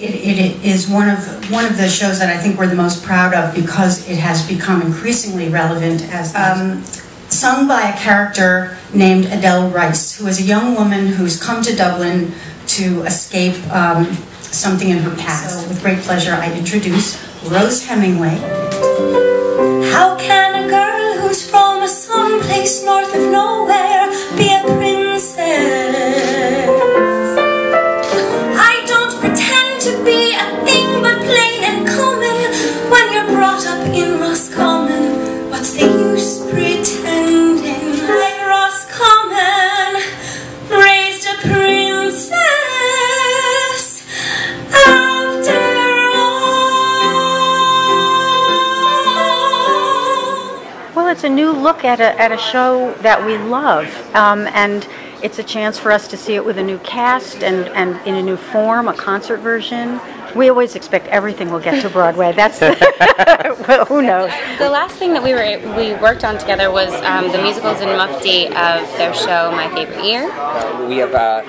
it, it is one of one of the shows that I think we're the most proud of because it has become increasingly relevant as um, sung by a character named Adele Rice, who is a young woman who's come to Dublin to escape um, something in her past. So with great pleasure, I introduce Rose Hemingway. How can a girl who's from a someplace north of nowhere be a thing but plain and common when you're brought up in Roscommon. What's the use pretending? Roscommon, raised a princess. After all. Well, it's a new look at a, at a show that we love, um, and it's a chance for us to see it with a new cast and, and in a new form, a concert version. We always expect everything will get to Broadway. That's well, who knows. The last thing that we were we worked on together was um, the musicals in Mufti of their show My Favorite Year. We have uh,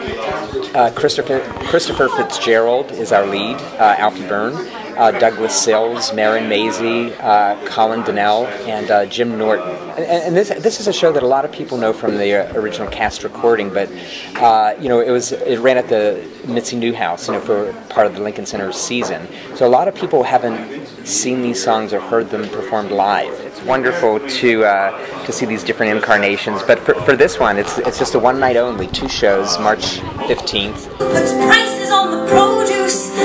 uh, Christopher Christopher Fitzgerald is our lead, uh, Alfie Byrne, uh, Douglas Sills, Marin Mazzie, uh, Colin Donnell, and uh, Jim Norton. And, and this this is a show that a lot of people know from the uh, original cast recording, but uh, you know it was it ran at the Mitzi Newhouse, you know, for part of the Lincoln Center season. So a lot of people haven't seen these songs or heard them performed live. It's wonderful to uh, to see these different incarnations. But for, for this one, it's it's just a one night only, two shows, March 15th. Puts prices on the produce.